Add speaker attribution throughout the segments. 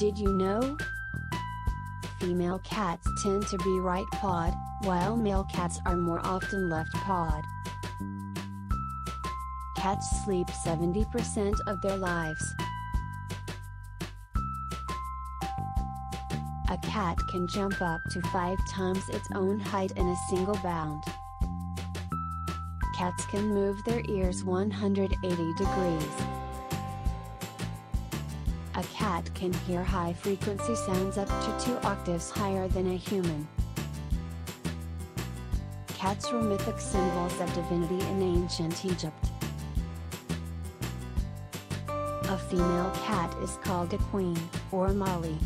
Speaker 1: Did you know? Female cats tend to be right pawed, while male cats are more often left pawed. Cats sleep 70% of their lives. A cat can jump up to 5 times its own height in a single bound. Cats can move their ears 180 degrees. A cat can hear high frequency sounds up to 2 octaves higher than a human. Cats were mythic symbols of divinity in ancient Egypt. A female cat is called a queen, or molly.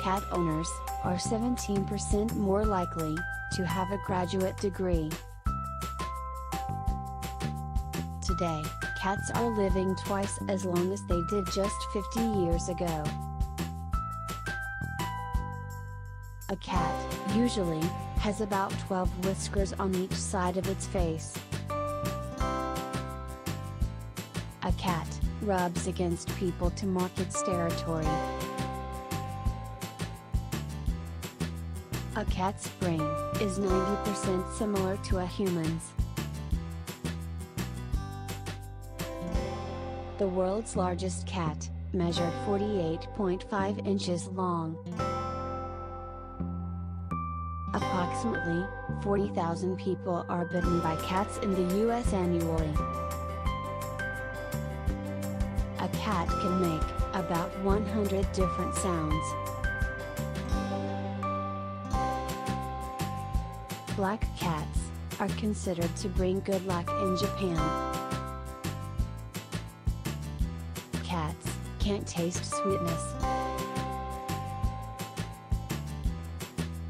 Speaker 1: Cat owners are 17% more likely to have a graduate degree. Today, cats are living twice as long as they did just 50 years ago. A cat, usually, has about 12 whiskers on each side of its face. A cat rubs against people to mark its territory. A cat's brain is 90% similar to a human's. The world's largest cat measured 48.5 inches long. Approximately 40,000 people are bitten by cats in the US annually. A cat can make about 100 different sounds. Black cats are considered to bring good luck in Japan. Can't taste sweetness.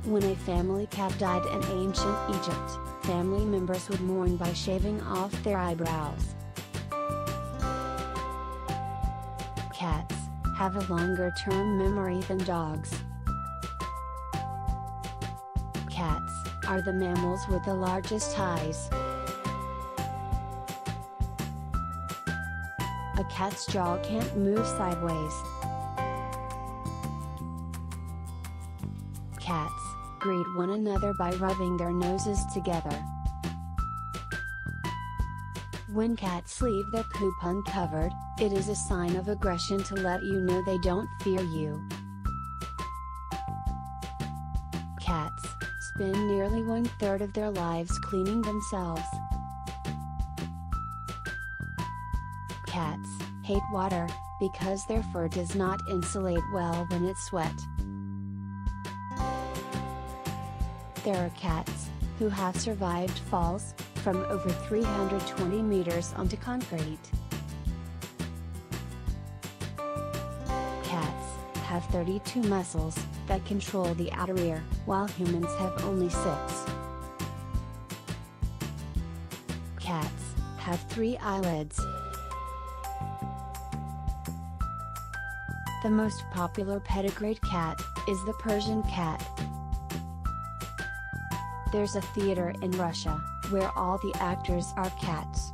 Speaker 1: When a family cat died in ancient Egypt, family members would mourn by shaving off their eyebrows. Cats have a longer term memory than dogs. Cats are the mammals with the largest eyes. A cat's jaw can't move sideways. Cats greet one another by rubbing their noses together. When cats leave their poop uncovered, it is a sign of aggression to let you know they don't fear you. Cats spend nearly one third of their lives cleaning themselves. Cats hate water because their fur does not insulate well when it's wet. There are cats who have survived falls from over 320 meters onto concrete. Cats have 32 muscles that control the outer ear, while humans have only 6. Cats have 3 eyelids. The most popular pedigreed cat is the Persian cat. There's a theater in Russia, where all the actors are cats.